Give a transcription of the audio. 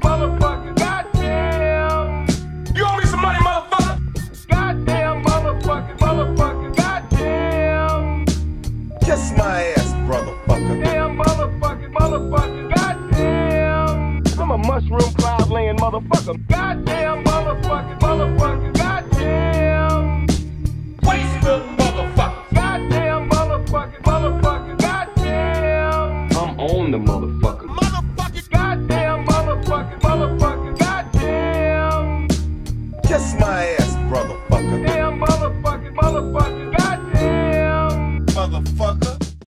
motherfucking, motherfucking, goddamn. You owe me some money, motherfucker. Goddamn, motherfucking, motherfucking, goddamn. Kiss my ass, brotherfucker. Damn, motherfucking, motherfucking, goddamn. I'm a mushroom cloud laying motherfucker. Goddamn, motherfucking, motherfucking, goddamn. Wasteful motherfucker. Goddamn, motherfucking, motherfucking, goddamn. I'm on the motherfucker. My ass, brotherfucker. Damn, motherfucker, motherfucker, goddamn. Motherfucker.